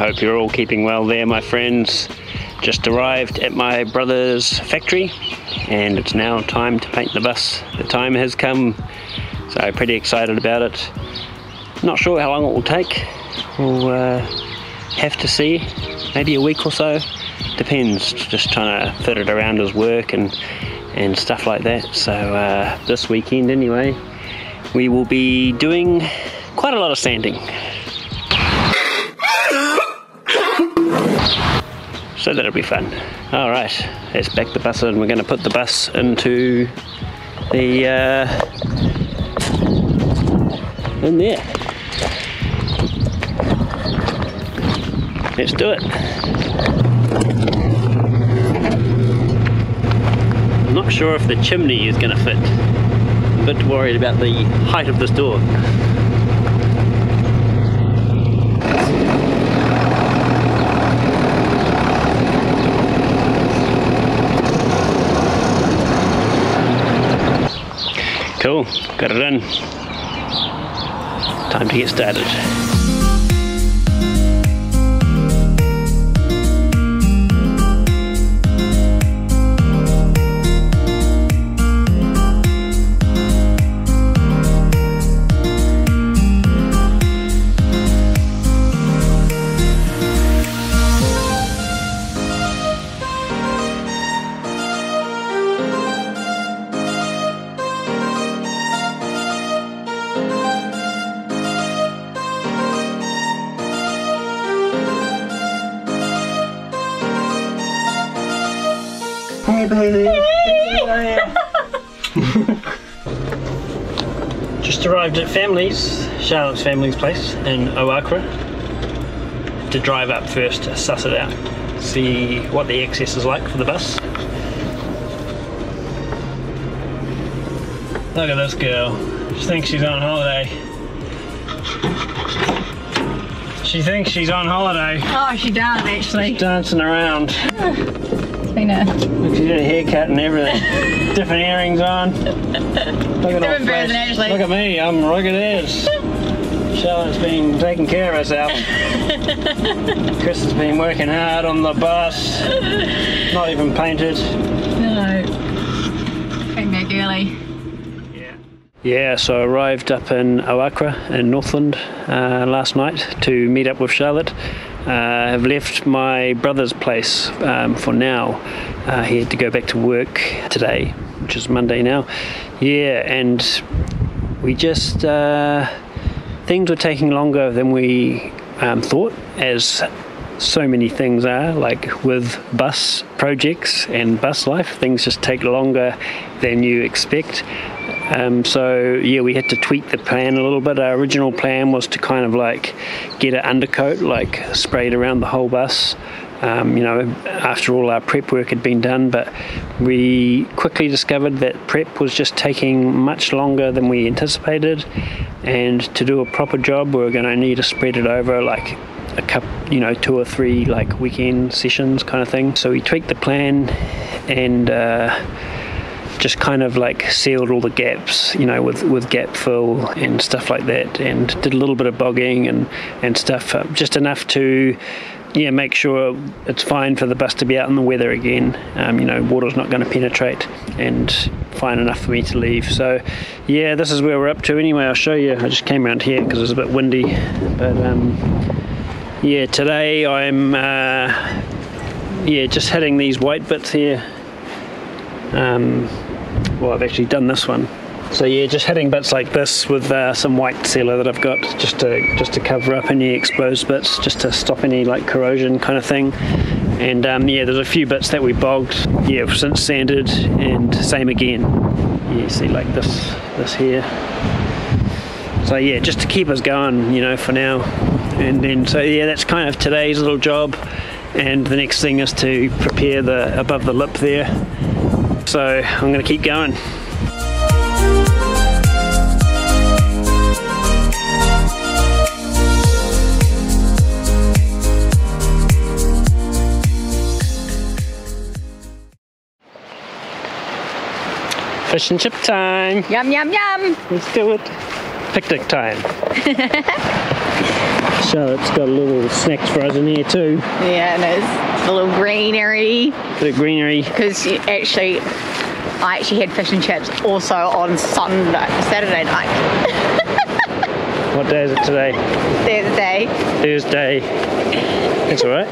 Hope you're all keeping well there, my friends. Just arrived at my brother's factory and it's now time to paint the bus. The time has come, so pretty excited about it. Not sure how long it will take. We'll uh, have to see. Maybe a week or so. Depends. Just trying to fit it around his work and and stuff like that. So uh, this weekend, anyway, we will be doing quite a lot of sanding. So that'll be fun. All right, let's back the bus in. We're going to put the bus into the uh, in there. Let's do it. I'm not sure if the chimney is going to fit. I'm a bit worried about the height of this door. Cool, got it in. Time to get started. Baby. Just arrived at family's, Charlotte's family's place in Oakura. To drive up first to suss it out, see what the access is like for the bus. Look at this girl. She thinks she's on holiday. She thinks she's on holiday. Oh, she does actually. Dancing around. Tina. Look, she's got a haircut and everything. Different earrings on. Look at Different Ashley. Look at me, I'm rugged as. Charlotte's been taking care of herself. Chris has been working hard on the bus. Not even painted. No. Bring that girly. Yeah, so I arrived up in Oakura in Northland uh, last night to meet up with Charlotte. Uh, I've left my brother's place um, for now. Uh, he had to go back to work today, which is Monday now. Yeah, and we just uh, things were taking longer than we um, thought, as so many things are. Like with bus projects and bus life, things just take longer than you expect. Um, so yeah, we had to tweak the plan a little bit. Our original plan was to kind of like get an undercoat like sprayed around the whole bus. Um, you know, after all our prep work had been done, but we quickly discovered that prep was just taking much longer than we anticipated. And to do a proper job, we are going to need to spread it over like a couple, you know, two or three like weekend sessions kind of thing. So we tweaked the plan and. Uh, just kind of like sealed all the gaps, you know, with, with gap fill and stuff like that, and did a little bit of bogging and, and stuff, uh, just enough to, yeah, make sure it's fine for the bus to be out in the weather again. Um, you know, water's not going to penetrate, and fine enough for me to leave. So, yeah, this is where we're up to. Anyway, I'll show you. I just came around here because it was a bit windy, but um, yeah, today I'm, uh, yeah, just hitting these white bits here. Um, well I've actually done this one. So yeah just hitting bits like this with uh, some white sealer that I've got just to just to cover up any exposed bits just to stop any like corrosion kind of thing. And um, yeah there's a few bits that we bogged yeah since sanded and same again. Yeah see like this this here. So yeah just to keep us going you know for now. And then so yeah that's kind of today's little job. And the next thing is to prepare the above the lip there so I'm going to keep going. Fish and chip time. Yum, yum, yum. Let's do it. Picnic time. Charlotte's got a little snacks for us in here too. Yeah, and it's a little greenery. Bit of greenery. Because actually, I actually had fish and chips also on Sunday, Saturday night. What day is it today? Thursday. Thursday. It's alright.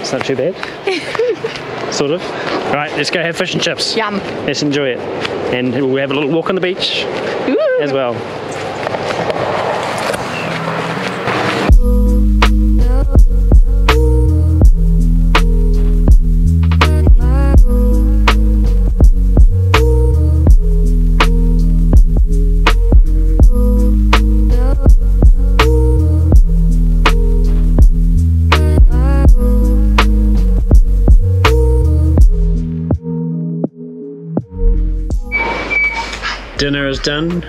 It's not too bad. sort of. All right, let's go have fish and chips. Yum. Let's enjoy it. And we'll have a little walk on the beach Ooh. as well. Dinner is done,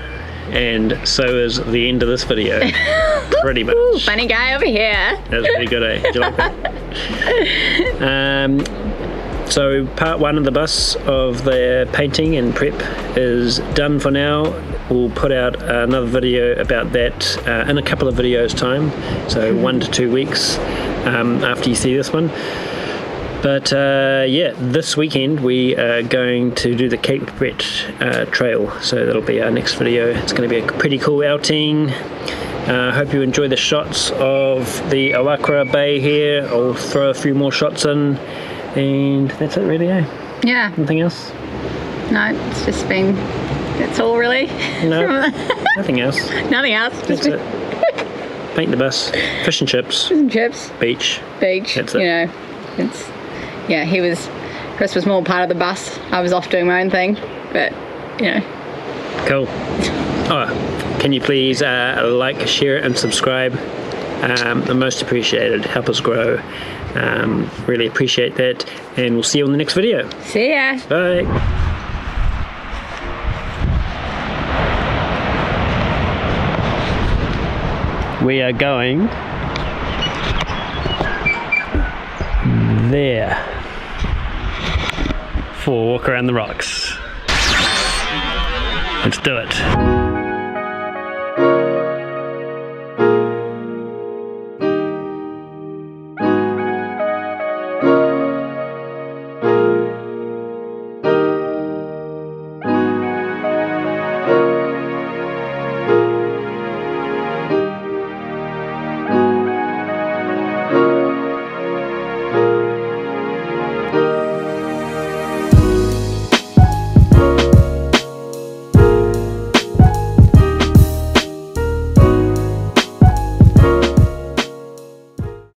and so is the end of this video. Pretty much. Ooh, funny guy over here. That was pretty good, eh? Did you like that? Um, so part one of the bus of the painting and prep is done for now. We'll put out another video about that uh, in a couple of videos time, so one to two weeks um, after you see this one. But uh, yeah, this weekend we are going to do the Cape Brett uh, Trail, so that'll be our next video. It's going to be a pretty cool outing. I uh, hope you enjoy the shots of the Oakura Bay here. I'll throw a few more shots in, and that's it, really. Eh? Yeah. Nothing else? No, it's just been. That's all really. No, nothing else. Nothing else. That's Just it. Paint the bus, fish and chips, been chips, beach. beach. That's you know, it's. Yeah, he was. Chris was more part of the bus. I was off doing my own thing, but you know. Cool. Oh, can you please uh, like, share, and subscribe? Um, the most appreciated. Help us grow. Um, really appreciate that, and we'll see you on the next video. See ya. Bye. We are going there for walk around the rocks. Let's do it.